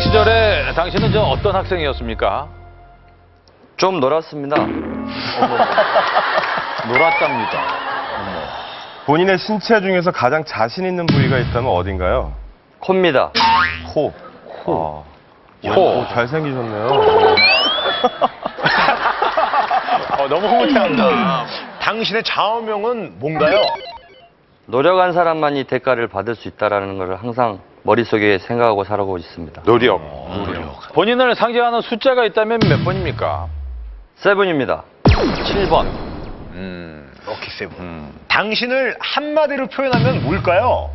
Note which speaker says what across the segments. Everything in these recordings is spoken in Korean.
Speaker 1: 고등학생 시절에 당신은 저 어떤 학생이었습니까?
Speaker 2: 좀 놀았습니다.
Speaker 1: 놀았답니다.
Speaker 3: 본인의 신체 중에서 가장 자신 있는 부위가 있다면 어딘가요?
Speaker 2: 코입니다.
Speaker 3: 코. 코.
Speaker 1: 코.
Speaker 3: 잘생기셨네요.
Speaker 1: 어, 너무 흐뭇해한다.
Speaker 4: 당신의 좌우명은 뭔가요?
Speaker 2: 노력한 사람만이 대가를 받을 수 있다라는 것을 항상 머릿속에 생각하고 살아오고 있습니다.
Speaker 1: 노력. 본인을 상징하는 숫자가 있다면 몇 번입니까?
Speaker 2: seven입니다.
Speaker 1: 7번. 음.
Speaker 4: lucky seven.
Speaker 1: 음.
Speaker 4: 당신을 한마디로 표현하면 뭘까요?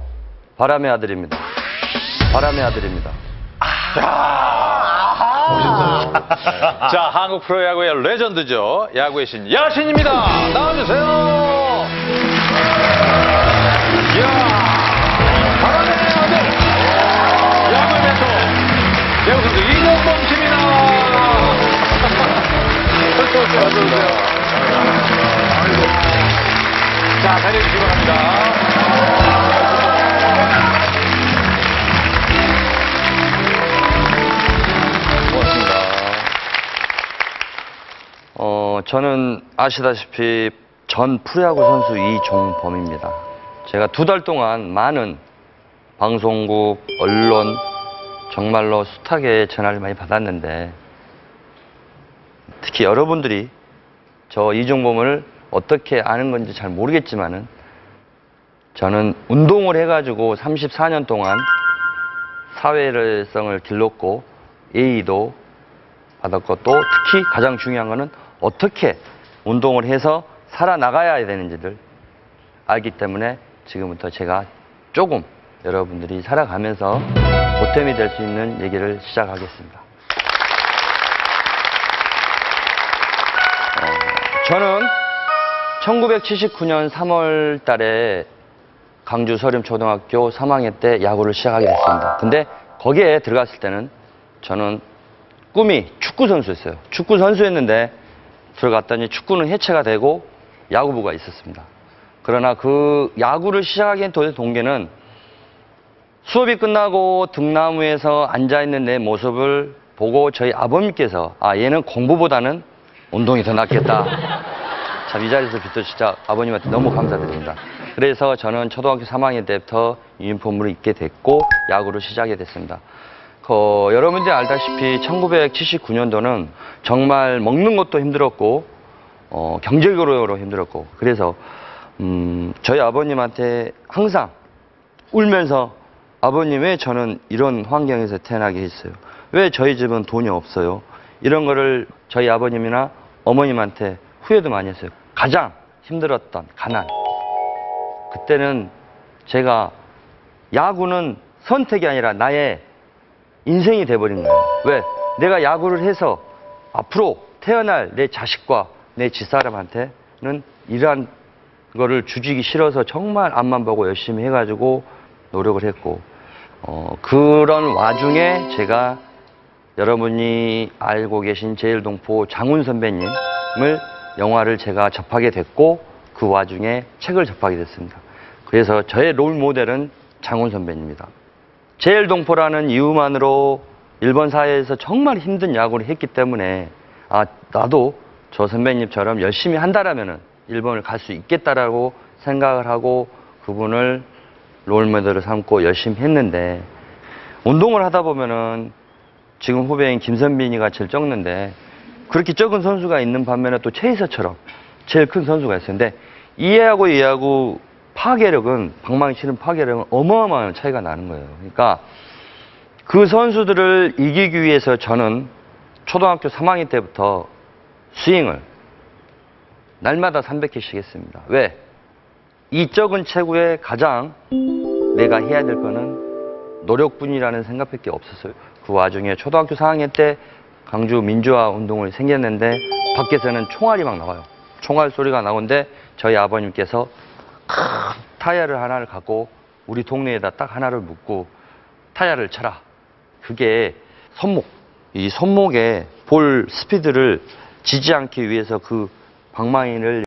Speaker 2: 바람의 아들입니다. 바람의 아들입니다.
Speaker 1: 자, 한국 프로야구의 레전드죠. 야구의 신, 야신입니다. 나와주세요. 자, 자리해 주시기 바랍니다.
Speaker 2: 고맙습니다. 어, 저는 아시다시피 전 프로야구 선수 이종범입니다. 제가 두 달 동안 많은 방송국, 언론, 정말로 숱하게 전화를 많이 받았는데 특히 여러분들이 저 이종범을 어떻게 아는 건지 잘 모르겠지만은 저는 운동을 해가지고 34년 동안 사회성을 길렀고 A도 받았고 또 특히 가장 중요한 거는 어떻게 운동을 해서 살아나가야 되는지를 알기 때문에 지금부터 제가 조금 여러분들이 살아가면서 보탬이 될 수 있는 얘기를 시작하겠습니다. 어, 저는 1979년 3월 달에 강주 서림초등학교 3학년 때 야구를 시작하게 됐습니다. 근데 거기에 들어갔을 때는 저는 꿈이 축구 선수였어요. 축구 선수였는데 들어갔더니 축구는 해체가 되고 야구부가 있었습니다. 그러나 그 야구를 시작하기엔 도대체 동기는 수업이 끝나고 등나무에서 앉아있는 내 모습을 보고 저희 아버님께서 아 얘는 공부보다는 운동이 더 낫겠다. 참 이 자리에서 빚도 진짜 아버님한테 너무 감사드립니다. 그래서 저는 초등학교 3학년 때부터 유니폼을 입게 됐고 야구를 시작하게 됐습니다. 어, 여러분들이 알다시피 1979년도는 정말 먹는 것도 힘들었고 어, 경제적으로 힘들었고 그래서 음, 저희 아버님한테 항상 울면서 아버님 왜 저는 이런 환경에서 태어나게 했어요? 왜 저희 집은 돈이 없어요? 이런 거를 저희 아버님이나 어머님한테 후회도 많이 했어요. 가장 힘들었던 가난. 그때는 제가 야구는 선택이 아니라 나의 인생이 돼버린 거예요. 왜? 내가 야구를 해서 앞으로 태어날 내 자식과 내 집사람한테는 이러한 거를 주지기 싫어서 정말 앞만 보고 열심히 해가지고 노력을 했고, 어, 그런 와중에 제가 여러분이 알고 계신 제일동포 장훈 선배님을 영화를 제가 접하게 됐고, 그 와중에 책을 접하게 됐습니다. 그래서 저의 롤 모델은 장훈 선배님입니다. 제일 동포라는 이유만으로 일본 사회에서 정말 힘든 야구를 했기 때문에 아 나도 저 선배님처럼 열심히 한다라면은 일본을 갈 수 있겠다라고 생각을 하고 그분을 롤모델을 삼고 열심히 했는데 운동을 하다 보면은 지금 후배인 김선빈이가 제일 적는데 그렇게 적은 선수가 있는 반면에 또 최이서처럼 제일 큰 선수가. 근데 이해하고 이해하고 파괴력은 방망이 치는 파괴력은 어마어마한 차이가 나는 거예요. 그러니까 그 선수들을 이기기 위해서 저는 초등학교 3학년 때부터 스윙을 날마다 300개씩 했습니다. 왜? 이 적은 체구에 가장 내가 해야 될 거는 노력뿐이라는 생각밖에 없었어요. 그 와중에 초등학교 4학년 때 강주 민주화 운동을 생겼는데 밖에서는 총알이 막 나와요. 총알 소리가 나오는데 저희 아버님께서 큰 타이어를 하나를 갖고 우리 동네에다 딱 하나를 묶고 타이어를 쳐라. 그게 손목. 이 손목에 볼 스피드를 지지 않기 위해서 그 방망이를